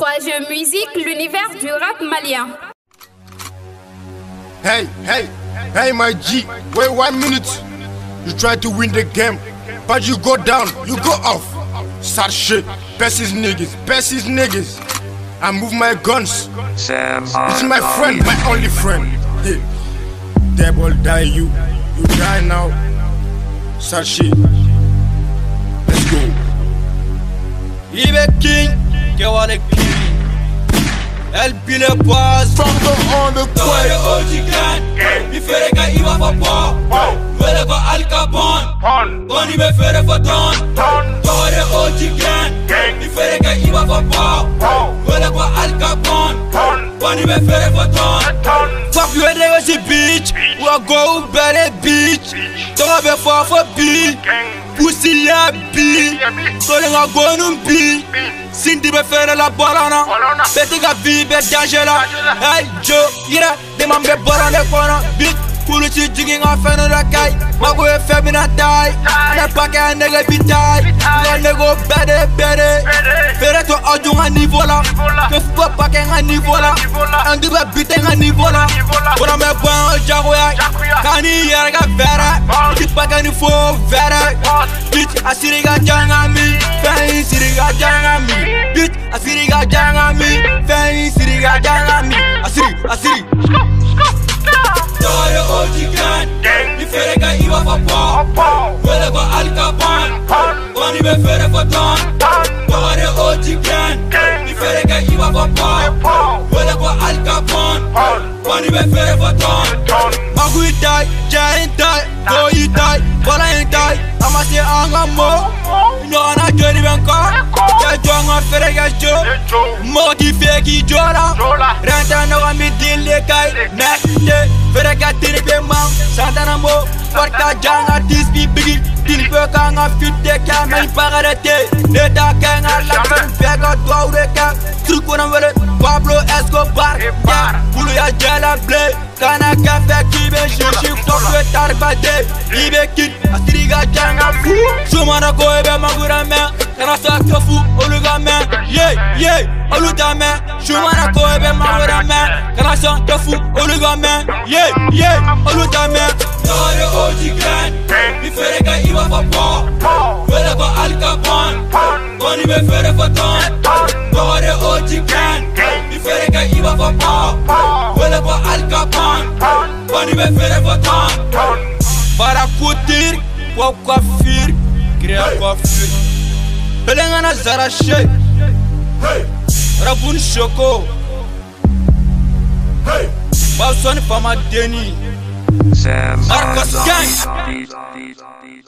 3 musique, l'univers du rap malien. Hey, hey, hey, my G. Wait one minute. You try to win the game, but you go down, you go off. Start shit. Best his niggas, best his niggas. I move my guns. Sam's It's my uh, friend, my uh, only friend. Hey, devil die you, you die now. Start shit. Let's go. Ibe King, Kewane King El Bile Boss. From the on the Tore Ojigan Mi fere ka iba fa po Wele ko Al Capone. Boni be fere fa ton Tore Ojigan Mi fere ka iba fa po Wele ko Al Capone. Boni be fere fa ton Fuck you nigga si bitch Wa go bere bitch Tonga be fa fa bitch Pussy ya bi Tole nga go num bi Sindi be fere la bolona Beti ka vi be danger la Hey Joe Yira Deman be bolon de kono Bitch Kulu ci jigi nga fene da kay Mago ye femi na tay Ne pake a nege bi tay nga niveau la Andu be bite nga niveau la Kona me bon jago ya. Kani yere ka Ki pake ni fo vere Bitch asiri ka janga mi. Feni siri ka janga mi. Bitch asiri ka janga mi. Feni siri ka janga mi. Asiri asiri Tore ojigan Ni fere ka iba fa po Wele ko Al Capone. Boni be fere fa ton Tore ojigan Ni fere ka fa po Wele Al Capone. Boni be fere fa ton Magu itai, jai itai, go itai, bola itai Amasi anga mo Nyona jori benko Ya jonga fere ka jo Mo ki fe ki jora Renta no wa mi dille kai Next day Fere ka tiri pe mang Santana mo Porta janga disbi bigi Dil pe ka nga fitte ka Men pagarete Neta ka nga laksen Pega dwa ure ka Truc wana wele Pablo Escobar Bulu ya jela ble Kana kafe kibe shishi Fuck we tarbade Ibe kid. Astiri ga janga fu Sumana ko ebe magura men Kana sa kafu Oluga men Yeah yeah. Oluta men Sumana ko ebe magura men Kana sa kafu Oluga men Yeah yeah. Oluta men Tore ojigan Mi fere ka iba fa po Wele ko Al Capone. Boni be fere fa ton Tore ojigan Mi fere ka iba fa po Wele ko Al Capone. Boni be fere fa ton Para kutir Kwa coiffure Créa coiffure Belenga na zara shake Rabun shoko. Bawsoni fama deni Sam's Marcus Gang.